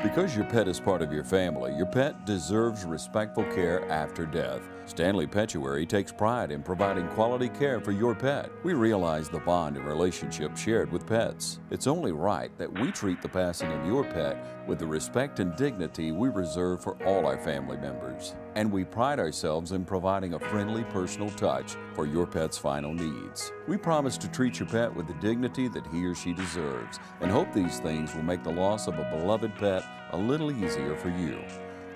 Because your pet is part of your family, your pet deserves respectful care after death. Stanley Petuary takes pride in providing quality care for your pet. We realize the bond and relationship shared with pets. It's only right that we treat the passing of your pet with the respect and dignity we reserve for all our family members. And we pride ourselves in providing a friendly personal touch for your pet's final needs. We promise to treat your pet with the dignity that he or she deserves and hope these things will make the loss of a beloved pet a little easier for you.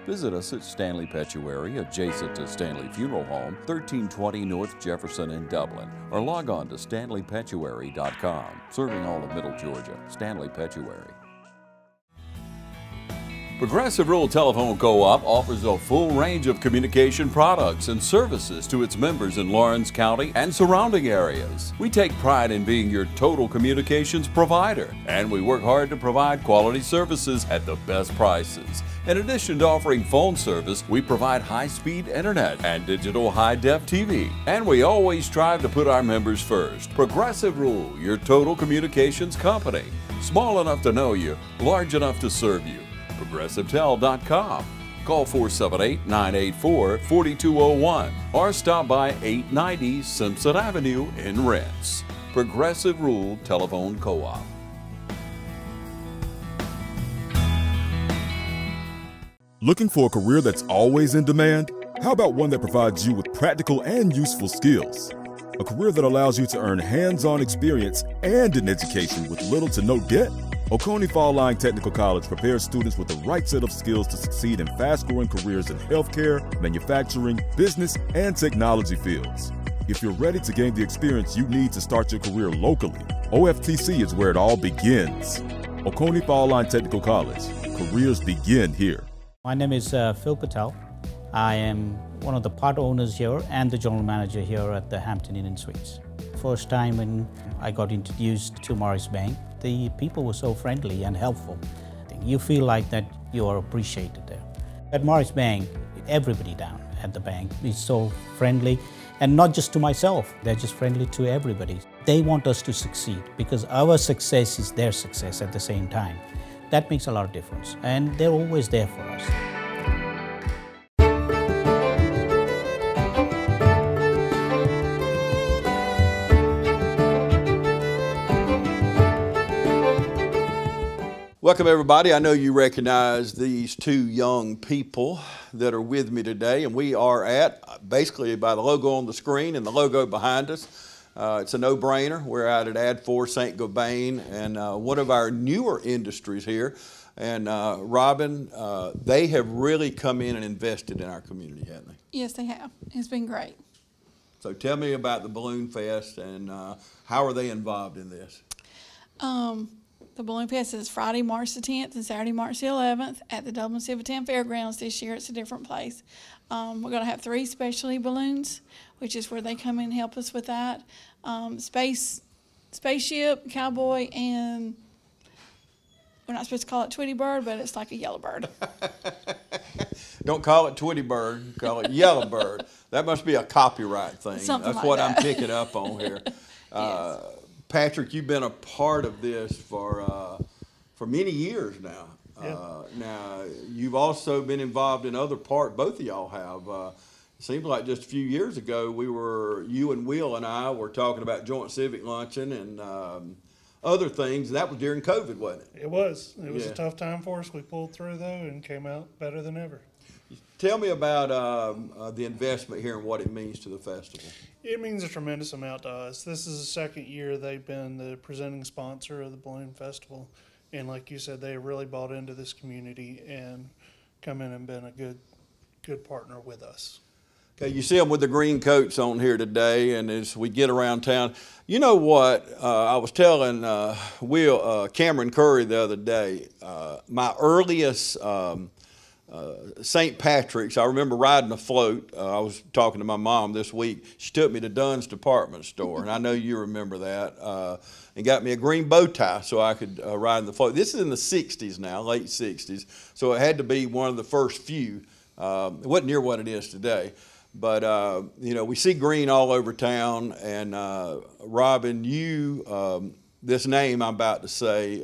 Visit us at Stanley Petuary, adjacent to Stanley Funeral Home, 1320 North Jefferson in Dublin, or log on to stanleypetuary.com. Serving all of Middle Georgia, Stanley Petuary. Progressive Rural Telephone Co-op offers a full range of communication products and services to its members in Laurens County and surrounding areas. We take pride in being your total communications provider, and we work hard to provide quality services at the best prices. In addition to offering phone service, we provide high-speed internet and digital high-def TV. And we always strive to put our members first. Progressive Rural, your total communications company. Small enough to know you, large enough to serve you progressivetel.com. Call 478 984 4201 or stop by 890 Simpson Avenue in Rentz. Progressive Rural Telephone Co op. Looking for a career that's always in demand? How about one that provides you with practical and useful skills? A career that allows you to earn hands on experience and an education with little to no debt? Oconee Fall Line Technical College prepares students with the right set of skills to succeed in fast growing careers in healthcare, manufacturing, business, and technology fields. If you're ready to gain the experience you need to start your career locally, OFTC is where it all begins. Oconee Fall Line Technical College. Careers begin here. My name is uh, Phil Patel. I am one of the part owners here and the general manager here at the Hampton Inn and Suites. First time when I got introduced to Morris Bank, the people were so friendly and helpful. You feel like that you are appreciated there. At Morris Bank, everybody down at the bank is so friendly and not just to myself, they're just friendly to everybody. They want us to succeed because our success is their success at the same time. That makes a lot of difference and they're always there for us. Welcome, everybody. I know you recognize these two young people that are with me today, and we are at basically by the logo on the screen and the logo behind us. Uh, it's a no brainer. We're out at ADFORS St. Gobain, and uh, one of our newer industries here. And uh, Robin, uh, they have really come in and invested in our community, haven't they? Yes, they have. It's been great. So tell me about the Balloon Fest and uh, how are they involved in this? Um, the Balloon Fest is Friday, March the 10th and Saturday, March the 11th at the Dublin Civitan Fairgrounds this year. It's a different place. Um, we're going to have three specialty balloons, which is where they come in and help us with that. Um, space, spaceship, cowboy, and we're not supposed to call it Tweety Bird, but it's like a yellow bird. Don't call it Tweety Bird, call it Yellow Bird. That must be a copyright thing. Something That's like what that. I'm picking up on here. Uh, Patrick, you've been a part of this for uh, for many years now. Uh, now you've also been involved in other part. Both of y'all have. Uh, it seems like just a few years ago, we were you and Will and I were talking about joint civic luncheon and um, other things. That was during COVID, wasn't it? It was. It was Yeah. a tough time for us. We pulled through though and came out better than ever. Tell me about um, uh, the investment here and what it means to the festival. It means a tremendous amount to us. This is the second year they've been the presenting sponsor of the Balloon Festival, and like you said, they really bought into this community and come in and been a good, good partner with us. Okay, you see them with the green coats on here today, and as we get around town, you know what? Uh, I was telling uh, Will uh, Cameron Curry the other day. Uh, my earliest um, uh, St. Patrick's, I remember riding a float. Uh, I was talking to my mom this week. She took me to Dunn's department store, and I know you remember that, uh, and got me a green bow tie so I could uh, ride in the float. This is in the 60s now, late 60s, so it had to be one of the first few. Um, it wasn't near what it is today. But uh, you know, we see green all over town. And Robin, you, um, this name I'm about to say,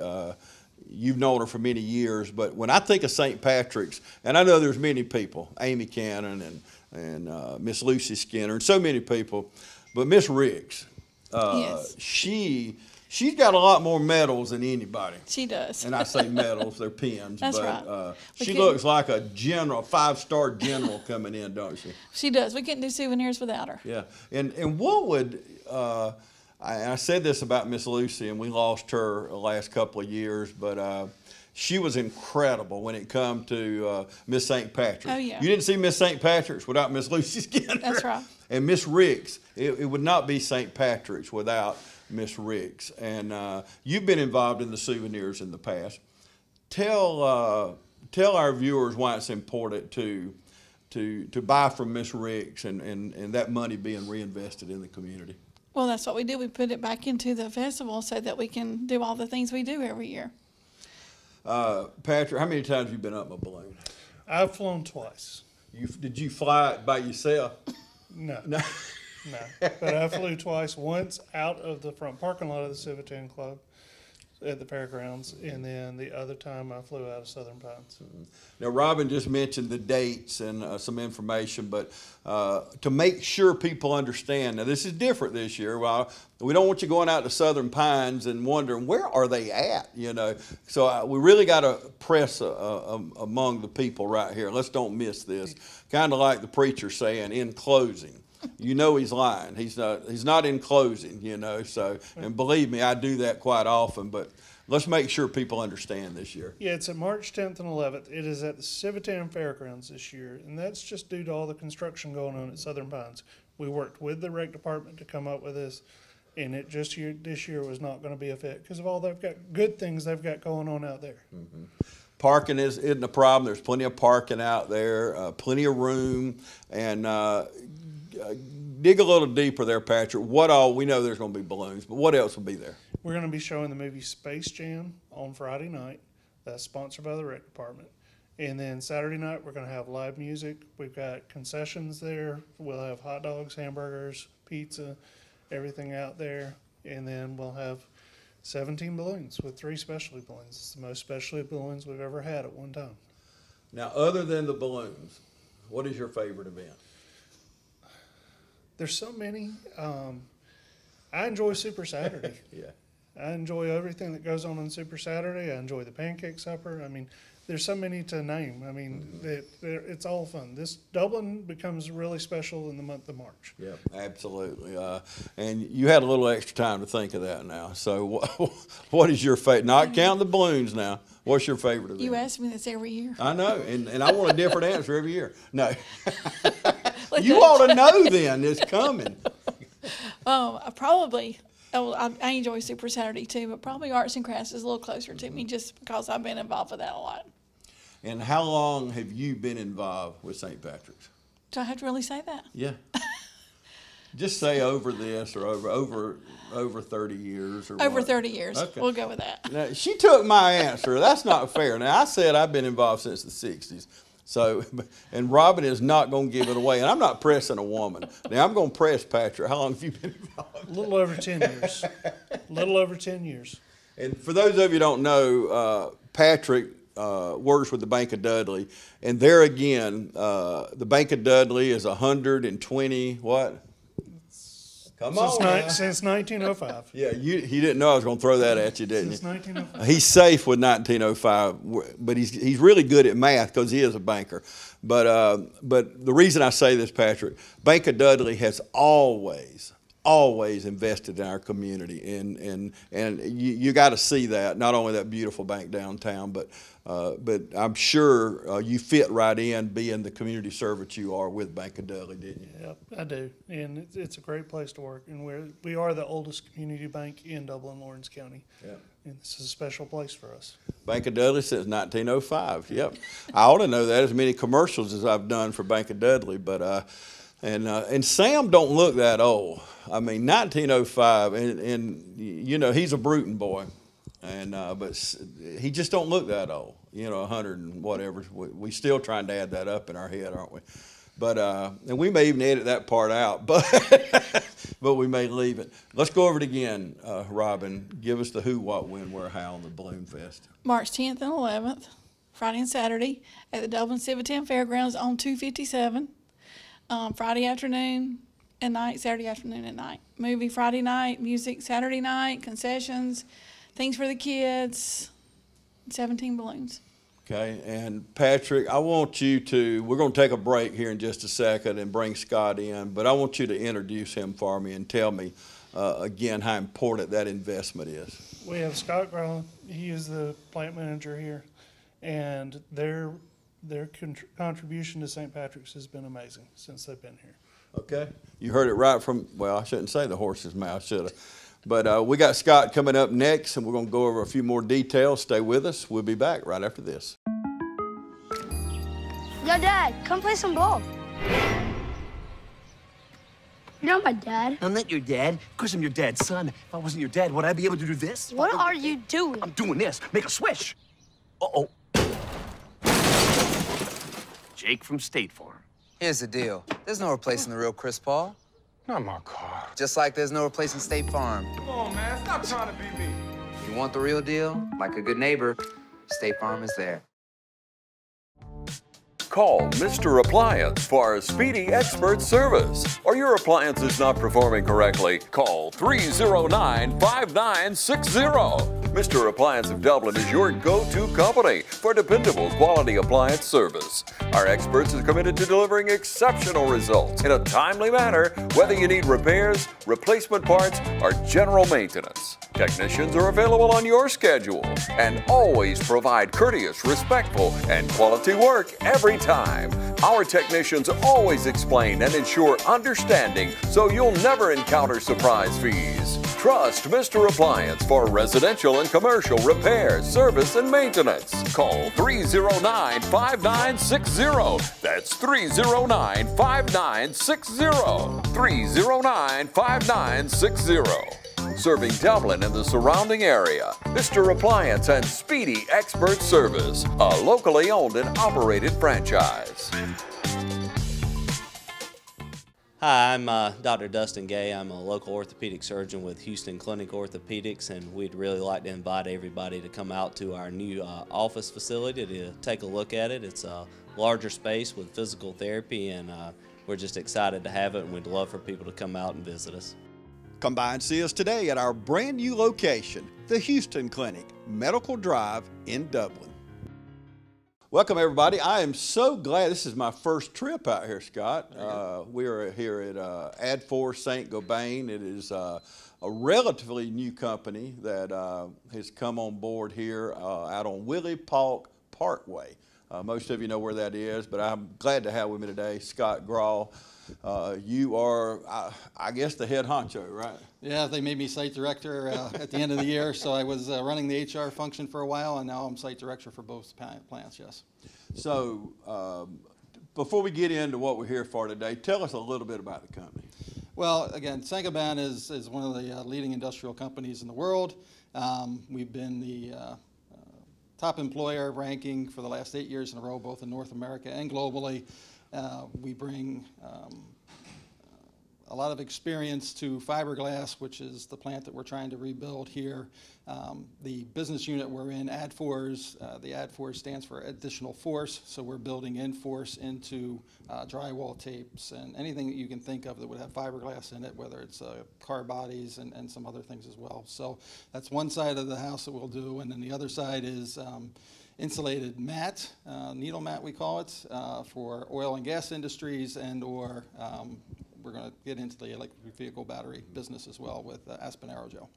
you've known her for many years, but when I think of St. Patrick's, and I know there's many people, Amy Cannon and and uh, Miss Lucy Skinner, and so many people, but Miss Riggs, uh, Yes. she she's got a lot more medals than anybody. She does. And I say medals, they're pins. That's but, right. Uh, she couldn't- looks like a general, five star general coming in, don't she? She does. We couldn't do souvenirs without her. Yeah. And and what would uh, I, I said this about Miss Lucy, and we lost her the last couple of years, but. Uh, she was incredible when it come to uh, Miss St. Patrick. Oh, yeah. You didn't see Miss St. Patrick's without Miss Lucy Skinner. That's right. And Miss Ricks. It, it would not be St. Patrick's without Miss Ricks. And uh, you've been involved in the souvenirs in the past. Tell uh, tell our viewers why it's important to to to buy from Miss Ricks and, and, and that money being reinvested in the community. Well, that's what we do. We put it back into the festival so that we can do all the things we do every year. Uh, Patrick, how many times have you been up in a balloon? I've flown twice. You did you fly it by yourself? No, No. no. But I flew twice. Once out of the front parking lot of the Civitan Club at the fairgrounds, and then the other time I flew out of Southern Pines. Now, Robin just mentioned the dates and uh, some information, but uh, to make sure people understand, now this is different this year. Well, we don't want you going out to Southern Pines and wondering where are they at, you know. So uh, we really got to press uh, uh, among the people right here. Let's don't miss this. Kind of like the preacher saying, in closing. You know he's lying. He's not. He's not in closing. You know. So, and believe me, I do that quite often. But let's make sure people understand this year. Yeah, it's at March 10th and 11th. It is at the Civitan Fairgrounds this year, and that's just due to all the construction going on at Southern Pines. We worked with the rec department to come up with this, and it just year, this year was not going to be a fit because of all they've got good things they've got going on out there. Parking is, isn't a problem. There's plenty of parking out there, uh, plenty of room, and uh, dig a little deeper there, Patrick. What all we know there's going to be balloons, but what else will be there? We're going to be showing the movie Space Jam on Friday night. That's sponsored by the rec department. And then Saturday night, we're going to have live music. We've got concessions there. We'll have hot dogs, hamburgers, pizza, everything out there. And then we'll have 17 balloons with three specialty balloons. It's the most specialty balloons we've ever had at one time. Now, other than the balloons, what is your favorite event? There's so many. Um, I enjoy Super Saturday. Yeah. I enjoy everything that goes on on Super Saturday. I enjoy the pancake supper. I mean, there's so many to name. I mean, that they're- it's all fun. This Dublin becomes really special in the month of March. Yeah, absolutely. Uh, and you had a little extra time to think of that now. So, what, what is your favorite? Not count the balloons now. What's your favorite event? You ask me this every year. I know, and, and I want a different answer every year. No, Look you ought to know then it's coming. Oh, I probably. Oh, I, I enjoy Super Saturday too, but probably arts and crafts is a little closer to me just because I've been involved with that a lot. And how long have you been involved with St. Patrick's? Do I have to really say that? Yeah. Just say over this or over over over thirty years or Over. 30 years. Okay. We'll go with that. Now, she took my answer. That's not fair. Now I said I've been involved since the '60s. So, and Robin is not going to give it away. And I'm not pressing a woman. Now I'm going to press Patrick. How long have you been involved? A little over 10 years. A little over 10 years. And for those of you who don't know, uh, Patrick uh, works with the Bank of Dudley, and there again, uh, the Bank of Dudley is 120 what? Come Since, on, ni- since 1905. Yeah, you, he didn't know I was going to throw that at you, didn't Since you? 1905. He's safe with 1905, but he's he's really good at math because he is a banker. But uh, but the reason I say this, Patrick, Bank of Dudley has always always invested in our community, and and and you, you got to see that not only that beautiful bank downtown, but uh, but I'm sure uh, you fit right in being the community servant you are with Bank of Dudley, didn't you? Yep, I do, and it's, it's a great place to work. And we're we are the oldest community bank in Dublin, Laurens County, Yeah. and this is a special place for us. Bank of Dudley since 1905. Yep, I ought to know that as many commercials as I've done for Bank of Dudley. But uh, and uh, and Sam don't look that old. I mean 1905, and and you know he's a Bruton boy, and uh, but he just don't look that old. You know, 100 and whatever. We, we still trying to add that up in our head, aren't we? But uh, and we may even edit that part out, but but we may leave it. Let's go over it again, uh, Robin. Give us the who, what, when, where, how on the Balloon Fest. March 10th and 11th, Friday and Saturday, at the Dublin Civitan Fairgrounds on 257. Um, Friday afternoon and night, Saturday afternoon and night. Movie Friday night, music Saturday night, concessions, things for the kids, 17 balloons. Okay, and Patrick, I want you to, we're going to take a break here in just a second and bring Scott in, but I want you to introduce him for me and tell me uh, again how important that investment is. We have Scott Garland. He is the plant manager here, and their their contr- contribution to St. Patrick's has been amazing since they've been here. Okay. You heard it right from, well, I shouldn't say the horse's mouth, should I? But uh, we got Scott coming up next, and we're going to go over a few more details. Stay with us. We'll be back right after this. Yo, Dad, come play some ball. You're not my dad. I'm not your dad. Of course I'm your dad's son. If I wasn't your dad, would I be able to do this? What are you doing? I'm doing this. Make a swish. Uh-oh. Jake from State Farm. Here's the deal. There's no replacing the real Chris Paul. Not my car. Just like there's no replacing State Farm. Come on, man. Stop trying to be me. You want the real deal? Like a good neighbor, State Farm is there. Call Mr. Appliance for a speedy expert service. Are your appliances not performing correctly? Call 309 5960. Mr. Appliance of Dublin is your go to company for dependable quality appliance service. Our experts are committed to delivering exceptional results in a timely manner, whether you need repairs, replacement parts, or general maintenance. Technicians are available on your schedule and always provide courteous, respectful, and quality work every time. Our technicians always explain and ensure understanding so you'll never encounter surprise fees. Trust Mr. Appliance for residential and commercial repair, service, and maintenance. Call 309 5960. That's 309 5960. 309 5960 serving Dublin and the surrounding area. Mr. Appliance and Speedy Expert Service, a locally owned and operated franchise. Hi, I'm uh, Dr. Dustin Gay. I'm a local orthopedic surgeon with Houston Clinic Orthopedics, and we'd really like to invite everybody to come out to our new uh, office facility to take a look at it. It's a larger space with physical therapy, and uh, we're just excited to have it, and we'd love for people to come out and visit us. Come by and see us today at our brand new location, the Houston Clinic, Medical Drive in Dublin. Welcome, everybody. I am so glad this is my first trip out here, Scott. Uh, we are here at uh, ADFORS St. Gobain. It is uh, a relatively new company that uh, has come on board here uh, out on Willie Paulk Parkway. Uh, most of you know where that is, but I'm glad to have with me today Scott Grau. Uh, you are, I, I guess, the head honcho, right? Yeah, they made me site director uh, at the end of the year, so I was uh, running the HR function for a while, and now I'm site director for both plants. Yes. So, um, before we get into what we're here for today, tell us a little bit about the company. Well, again, Saint-Gobain is, is one of the uh, leading industrial companies in the world. Um, we've been the uh, uh, top employer ranking for the last eight years in a row, both in North America and globally. Uh, we bring um, a lot of experience to fiberglass, which is the plant that we're trying to rebuild here. Um, the business unit we're in, ADFORS, uh, the ADFORS stands for additional force, so we're building in force into uh, drywall tapes and anything that you can think of that would have fiberglass in it, whether it's uh, car bodies and, and some other things as well. So that's one side of the house that we'll do, and then the other side is um, insulated mat, uh, needle mat we call it, uh, for oil and gas industries and or um, we're going to get into the electric vehicle battery business as well with uh, Aspen Aerogel.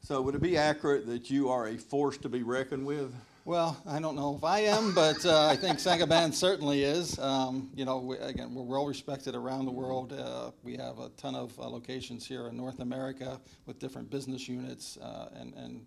So, would it be accurate that you are a force to be reckoned with? Well, I don't know if I am, but uh, I think Saint-Gobain certainly is. Um, you know, we, again, we're well respected around the world. Uh, we have a ton of uh, locations here in North America with different business units uh, and, and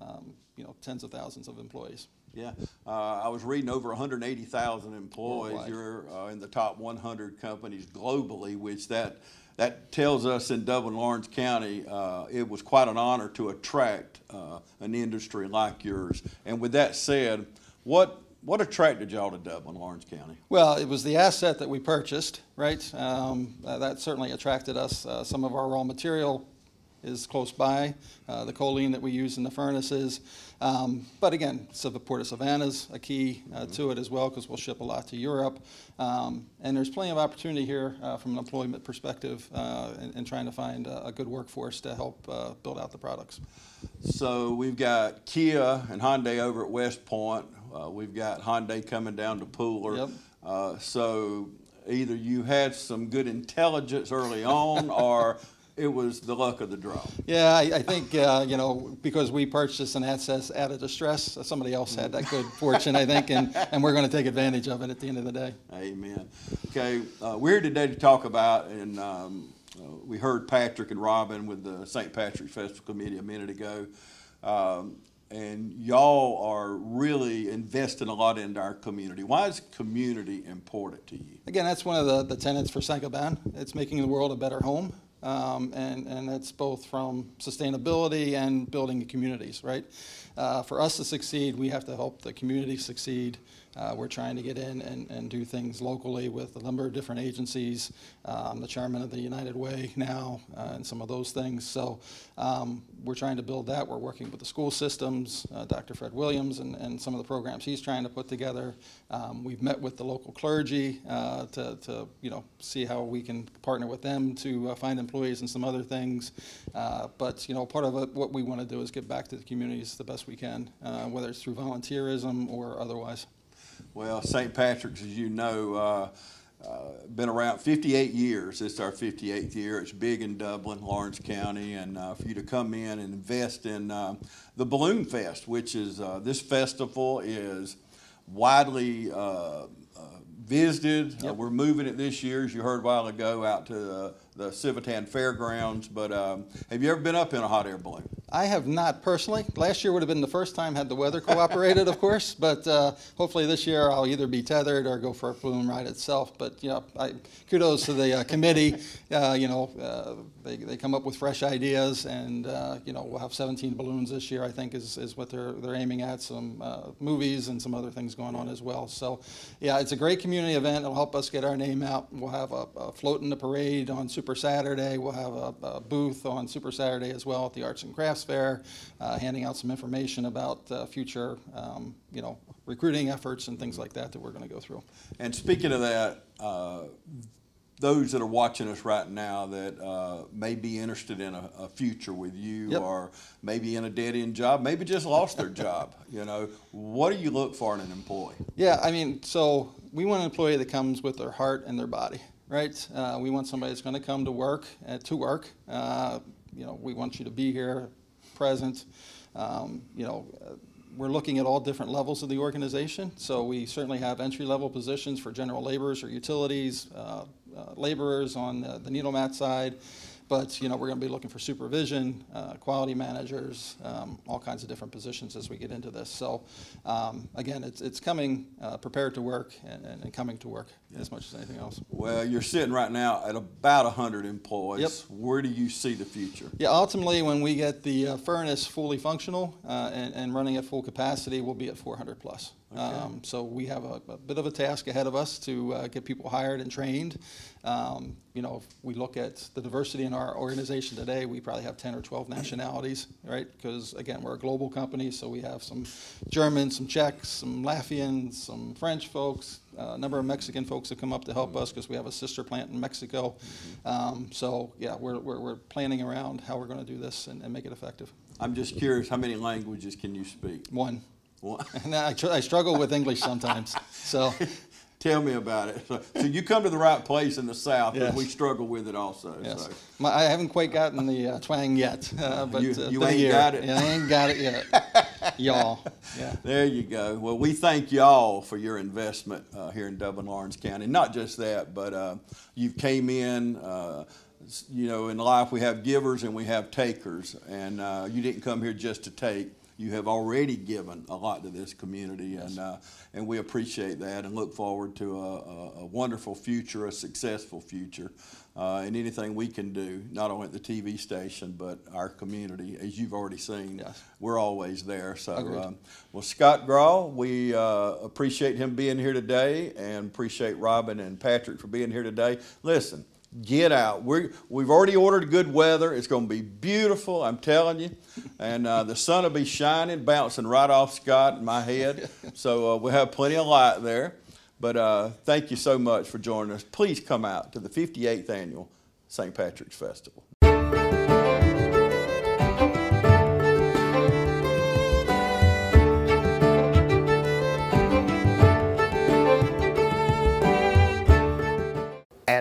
um, you know, tens of thousands of employees. Yeah, uh, I was reading over 180,000 employees. Worldwide. You're uh, in the top 100 companies globally, which that that tells us in Dublin Laurens County uh, it was quite an honor to attract uh, an industry like yours. And with that said, what what attracted y'all to Dublin, Laurens County? Well, it was the asset that we purchased, right? Um, that certainly attracted us. Uh, some of our raw material is close by, uh, the kaolin that we use in the furnaces. Um, but again, so the Port of Savannah is a key uh, to it as well because we'll ship a lot to Europe. Um, and there's plenty of opportunity here uh, from an employment perspective uh, in, in trying to find a, a good workforce to help uh, build out the products. So we've got Kia and Hyundai over at West Point. Uh, we've got Hyundai coming down to Pooler. Yep. Uh, so either you had some good intelligence early on or it was the luck of the draw. Yeah, I, I think, uh, you know, because we purchased an asset out of distress, somebody else had that good fortune, I think, and, and we're going to take advantage of it at the end of the day. Amen. Okay, uh, we're here today to talk about, and um, uh, we heard Patrick and Robin with the St. Patrick's Festival Committee a minute ago. Um, and y'all are really investing a lot into our community. Why is community important to you? Again, that's one of the, the tenets for Saint-Gobain. It's making the world a better home. Um, and, and that's both from sustainability and building the communities, right? Uh, for us to succeed, we have to help the community succeed. Uh, we're trying to get in and, and do things locally with a number of different agencies. Um, the chairman of the United Way now, uh, and some of those things. So um, we're trying to build that. We're working with the school systems, uh, Dr. Fred Williams, and, and some of the programs he's trying to put together. Um, we've met with the local clergy uh, to, to, you know, see how we can partner with them to uh, find employees and some other things. Uh, but you know, part of it, what we want to do is get back to the communities the best we can, whether it's through volunteerism or otherwise. Well, St. Patrick's, as you know, uh, uh, been around 58 years. It's our 58th year. It's big in Dublin, Laurens County, and uh, for you to come in and invest in uh, the Balloon Fest, which is uh, this festival is widely uh, visited. Yep. we're moving it this year, as you heard a while ago, out to the Civitan Fairgrounds. But um, have you ever been up in a hot air balloon? I have not personally. Last year would have been the first time had the weather cooperated, of course. But uh, hopefully this year I'll either be tethered or go for a balloon ride itself. But you know, I, kudos to the uh, committee. Uh, you know, uh, they, they come up with fresh ideas, and uh, you know we'll have 17 balloons this year. I think is, is what they're they're aiming at. Some uh, movies and some other things going on as well. So yeah, it's a great community event. It'll help us get our name out. We'll have a, a float in the parade on Super Saturday. We'll have a, a booth on Super Saturday as well at the Arts and Crafts Fair, uh, handing out some information about uh, future, um, you know, recruiting efforts and things like that that we're going to go through. And speaking of that, uh, those that are watching us right now that uh, may be interested in a, a future with you yep. or maybe in a dead-end job, maybe just lost their job, you know, what do you look for in an employee? Yeah, I mean, so we want an employee that comes with their heart and their body, right? Uh, we want somebody that's going to come to work, uh, to work. Uh, you know, we want you to be here present. Um, you know, we're looking at all different levels of the organization. So we certainly have entry level positions for general laborers or utilities, uh, uh, laborers on the, the needle mat side. But you know, we're going to be looking for supervision, uh, quality managers, um, all kinds of different positions as we get into this. So um, again, it's, it's coming uh, prepared to work and, and, coming to work yeah. as much as anything else. Well, you're sitting right now at about 100 employees. Yep. Where do you see the future? Yeah, ultimately, when we get the uh, furnace fully functional uh, and, and running at full capacity, we'll be at 400 plus. Um, so we have a, a, bit of a task ahead of us to uh, get people hired and trained. Um, you know, if we look at the diversity in our organization today, we probably have 10 or 12 nationalities, right? Because again, we're a global company, so we have some Germans, some Czechs, some Latvians, some French folks, uh, a number of Mexican folks that come up to help us because we have a sister plant in Mexico. Mm-hmm. Um, so yeah, we're, we're, we're, planning around how we're going to do this and, and make it effective. I'm just curious, how many languages can you speak? One. and I, tr- I struggle with English sometimes. So Tell me about it. So, so, you come to the right place in the South, yes. we struggle with it also. Yes. So. My, I haven't quite gotten the uh, twang yet, uh, but you, uh, you ain't year. got it. Yeah, I ain't got it yet. y'all. Yeah. There you go. Well, we thank y'all for your investment uh, here in Dublin, Laurens County. Not just that, but uh, you came in uh, you know, in life we have givers and we have takers, and uh, you didn't come here just to take you have already given a lot to this community, and uh, and we appreciate that and look forward to a, a, a wonderful future, a successful future, uh, and anything we can do, not only at the TV station but our community, as you've already seen, Yes. we're always there. So, um, well, Scott Grau, we uh, appreciate him being here today, and appreciate Robin and Patrick for being here today. Listen. Get out. We're, we've already ordered good weather. It's going to be beautiful, I'm telling you. And uh, the sun will be shining, bouncing right off Scott and my head. So uh, we'll have plenty of light there. But uh, thank you so much for joining us. Please come out to the 58th annual St. Patrick's Festival.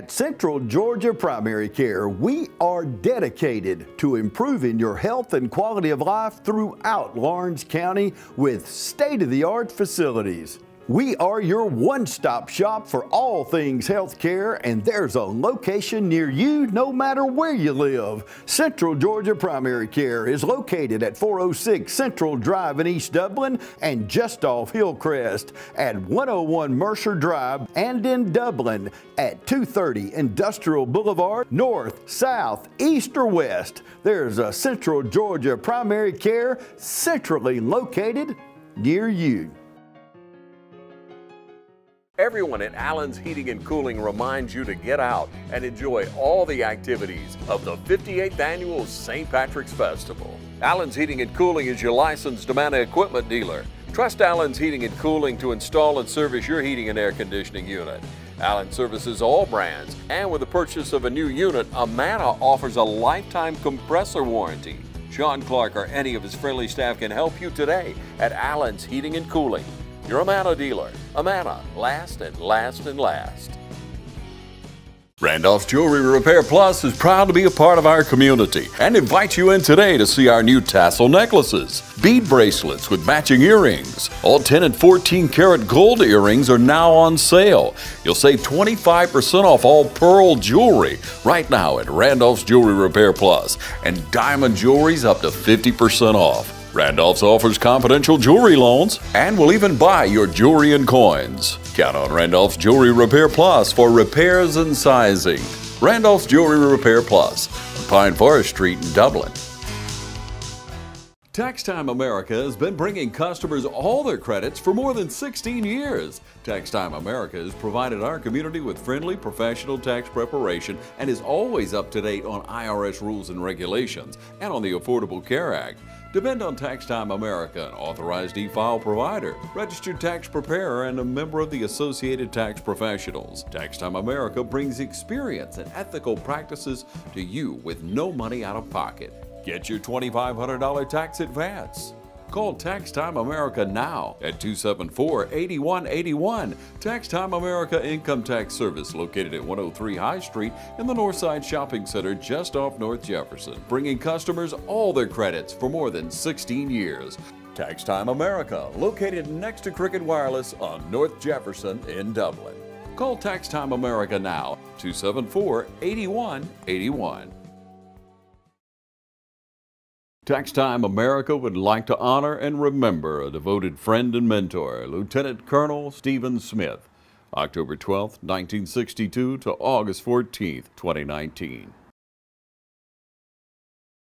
Central Georgia Primary Care, we are dedicated to improving your health and quality of life throughout Laurens County with state of the art facilities. We are your one stop shop for all things healthcare, and there's a location near you no matter where you live. Central Georgia Primary Care is located at 406 Central Drive in East Dublin and just off Hillcrest at 101 Mercer Drive and in Dublin at 230 Industrial Boulevard, north, south, east, or west. There's a Central Georgia Primary Care centrally located near you. Everyone at Allen's Heating and Cooling reminds you to get out and enjoy all the activities of the 58th annual St. Patrick's Festival. Allen's Heating and Cooling is your licensed Amana equipment dealer. Trust Allen's Heating and Cooling to install and service your heating and air conditioning unit. Allen services all brands, and with the purchase of a new unit, Amana offers a lifetime compressor warranty. Sean Clark or any of his friendly staff can help you today at Allen's Heating and Cooling. Your Amana dealer. Amana, last and last and last. Randolph's Jewelry Repair Plus is proud to be a part of our community and invites you in today to see our new tassel necklaces, bead bracelets with matching earrings. All 10 and 14 karat gold earrings are now on sale. You'll save 25% off all pearl jewelry right now at Randolph's Jewelry Repair Plus, and diamond jewelry's up to 50% off. Randolph's offers confidential jewelry loans and will even buy your jewelry and coins. Count on Randolph's Jewelry Repair Plus for repairs and sizing. Randolph's Jewelry Repair Plus on Pine Forest Street in Dublin. Tax Time America has been bringing customers all their credits for more than 16 years. Tax Time America has provided our community with friendly professional tax preparation and is always up to date on IRS rules and regulations and on the Affordable Care Act. Depend on Tax Time America, an authorized e-file provider, registered tax preparer, and a member of the Associated Tax Professionals. Tax Time America brings experience and ethical practices to you with no money out of pocket. Get your $2,500 tax advance. Call Tax Time America now at 274 8181. Tax Time America Income Tax Service, located at 103 High Street in the Northside Shopping Center just off North Jefferson, bringing customers all their credits for more than 16 years. Tax Time America, located next to Cricket Wireless on North Jefferson in Dublin. Call Tax Time America now, 274 8181. Tax Time America would like to honor and remember a devoted friend and mentor, Lieutenant Colonel Stephen Smith, October 12, 1962 to August 14, 2019.